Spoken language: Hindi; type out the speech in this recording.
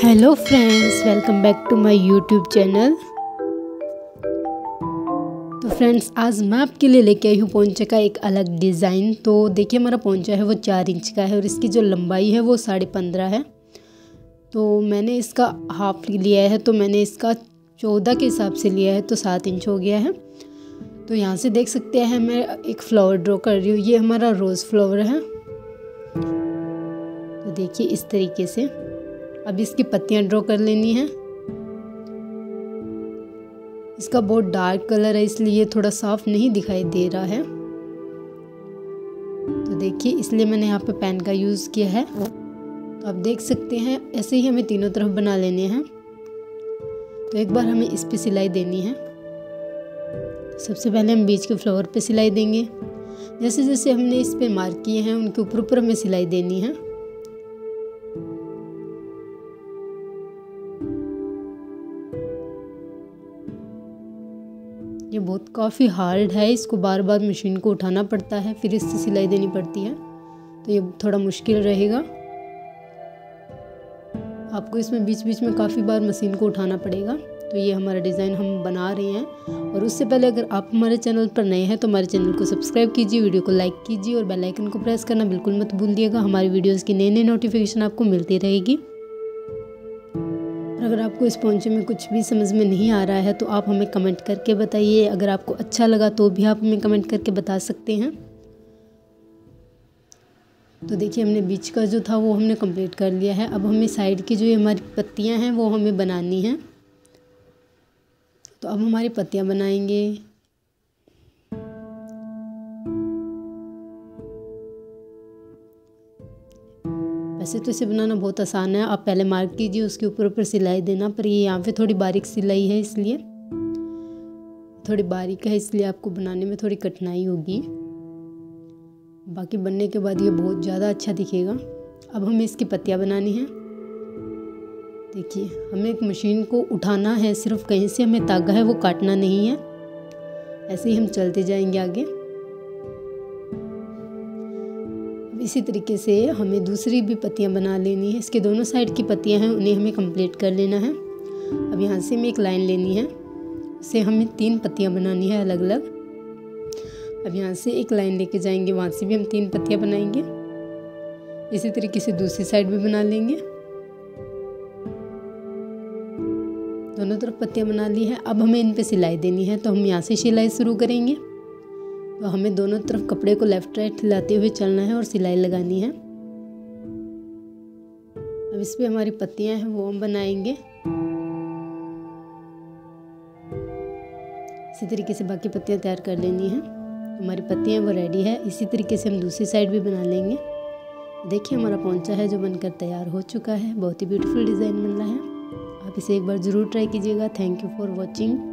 Hello friends welcome back to my YouTube channel तो फ्रेंड्स आज मैं आपके लिए लेके आई हूँ पोंचे का एक अलग डिज़ाइन तो देखिए हमारा पोंचा है वो चार इंच का है और इसकी जो लंबाई है वो साढ़े पंद्रह है। तो मैंने इसका हाफ़ लिया है तो मैंने इसका चौदह के हिसाब से लिया है तो सात इंच हो गया है। तो यहाँ से देख सकते हैं, मैं एक फ्लावर ड्रॉ कर रही हूँ, ये हमारा रोज़ फ्लावर है। तो देखिए इस तरीके से। अब इसकी पत्तियाँ ड्रॉ कर लेनी है। इसका बहुत डार्क कलर है, इसलिए थोड़ा साफ़ नहीं दिखाई दे रहा है। तो देखिए, इसलिए मैंने यहाँ पे पेन का यूज़ किया है। तो आप देख सकते हैं, ऐसे ही हमें तीनों तरफ़ बना लेने हैं। तो एक बार हमें इस पे सिलाई देनी है। सबसे पहले हम बीच के फ्लावर पे सिलाई देंगे। जैसे जैसे हमने इस पे मार्क किए हैं, उनके ऊपर ऊपर हमें सिलाई देनी है। ये बहुत काफ़ी हार्ड है, इसको बार बार मशीन को उठाना पड़ता है, फिर इससे सिलाई देनी पड़ती है। तो ये थोड़ा मुश्किल रहेगा। आपको इसमें बीच बीच में काफ़ी बार मशीन को उठाना पड़ेगा। तो ये हमारा डिज़ाइन हम बना रहे हैं। और उससे पहले अगर आप हमारे चैनल पर नए हैं तो हमारे चैनल को सब्सक्राइब कीजिए वीडियो को लाइक कीजिए और बेल आइकन को प्रेस करना बिल्कुल मत भूलिएगा। हमारी वीडियोज़ की नई नई नोटिफिकेशन आपको मिलती रहेगी। अगर आपको इस पोंचे में कुछ भी समझ में नहीं आ रहा है तो आप हमें कमेंट करके बताइए। अगर आपको अच्छा लगा तो भी आप हमें कमेंट करके बता सकते हैं। तो देखिए, हमने बीच का जो था, वो हमने कंप्लीट कर लिया है। अब हमें साइड की जो ये हमारी पत्तियाँ हैं, वो हमें बनानी हैं। तो अब हमारी पत्तियाँ बनाएँगे। वैसे तो इसे बनाना बहुत आसान है। आप पहले मार्क कीजिए, उसके ऊपर ऊपर सिलाई देना। पर ये यहाँ पे थोड़ी बारीक सिलाई है इसलिए। थोड़ी बारीक है इसलिए आपको बनाने में थोड़ी कठिनाई होगी। बाकी बनने के बाद ये बहुत ज़्यादा अच्छा दिखेगा। अब हमें इसकी पत्तियाँ बनानी हैं। देखिए, हमें एक मशीन को उठाना है। सिर्फ़ कहीं से हमें तागा है, वो काटना नहीं है। ऐसे ही हम चलते जाएँगे आगे। इसी तरीके से हमें दूसरी भी पत्तियाँ बना लेनी है। इसके दोनों साइड की पत्तियाँ हैं, उन्हें हमें कंप्लीट कर लेना है। अब यहाँ से हमें एक लाइन लेनी है। उसे हमें तीन पत्तियाँ बनानी है अलग अलग अब यहाँ से एक लाइन लेके जाएँगे, वहाँ से भी हम तीन पत्तियाँ बनाएँगे। इसी तरीके से दूसरी साइड भी बना लेंगे। दोनों तरफ़ पत्तियाँ बना ली है। अब हमें इन पे सिलाई देनी है तो हम यहाँ से सिलाई शुरू करेंगे। हमें दोनों तरफ़ कपड़े को लेफ़्ट राइट हिलाते हुए चलना है और सिलाई लगानी है। अब इस पर हमारी पत्तियाँ हैं, वो हम बनाएँगे। इसी तरीके से बाकी पत्तियाँ तैयार कर लेनी है। हमारी पत्तियाँ वो रेडी है, इसी तरीके से हम दूसरी साइड भी बना लेंगे। देखिए हमारा पौचा है जो बनकर तैयार हो चुका है, बहुत ही ब्यूटीफुल डिज़ाइन बन रहा है। आप इसे एक बार ज़रूर ट्राई कीजिएगा। Thank you for watching